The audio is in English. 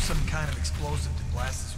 some kind of explosive to blast this